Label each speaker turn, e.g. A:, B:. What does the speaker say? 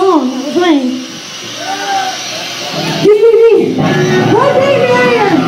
A: song that was playing. DVD. One baby iron.